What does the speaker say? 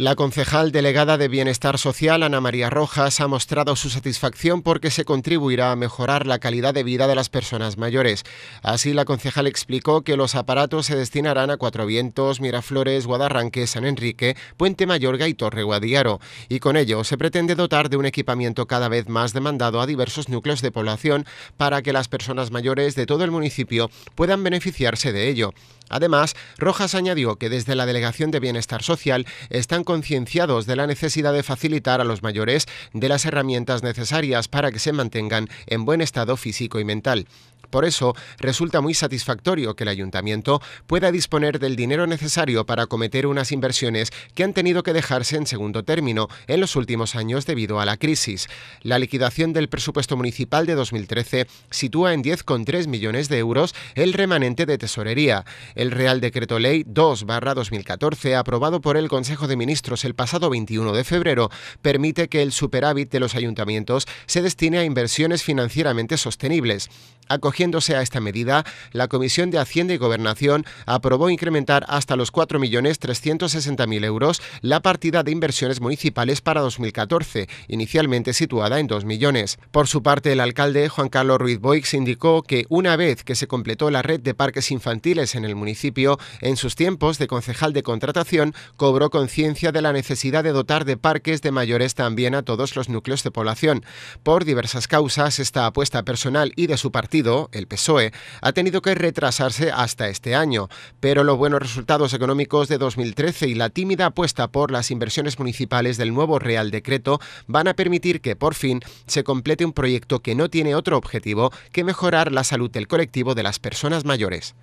La concejal delegada de Bienestar Social, Ana María Rojas, ha mostrado su satisfacción porque se contribuirá a mejorar la calidad de vida de las personas mayores. Así, la concejal explicó que los aparatos se destinarán a Cuatro Vientos, Miraflores, Guadarranque, San Enrique, Puente Mayorga y Torre Guadiaro, y con ello se pretende dotar de un equipamiento cada vez más demandado a diversos núcleos de población para que las personas mayores de todo el municipio puedan beneficiarse de ello. Además, Rojas añadió que desde la Delegación de Bienestar Social están concienciados de la necesidad de facilitar a los mayores de las herramientas necesarias para que se mantengan en buen estado físico y mental. Por eso, resulta muy satisfactorio que el ayuntamiento pueda disponer del dinero necesario para acometer unas inversiones que han tenido que dejarse en segundo término en los últimos años debido a la crisis. La liquidación del presupuesto municipal de 2013 sitúa en 10,3 millones de euros el remanente de tesorería. El Real Decreto Ley 2-2014, aprobado por el Consejo de Ministros el pasado 21 de febrero, permite que el superávit de los ayuntamientos se destine a inversiones financieramente sostenibles. Acogiéndose a esta medida, la Comisión de Hacienda y Gobernación aprobó incrementar hasta los 4.360.000 euros la partida de inversiones municipales para 2014, inicialmente situada en 2 millones. Por su parte, el alcalde Juan Carlos Ruiz Boix indicó que una vez que se completó la red de parques infantiles en el municipio, en sus tiempos de concejal de contratación, cobró conciencia de la necesidad de dotar de parques de mayores también a todos los núcleos de población. Por diversas causas, esta apuesta personal y de su partido el PSOE, ha tenido que retrasarse hasta este año, pero los buenos resultados económicos de 2013 y la tímida apuesta por las inversiones municipales del nuevo Real Decreto van a permitir que por fin se complete un proyecto que no tiene otro objetivo que mejorar la salud del colectivo de las personas mayores.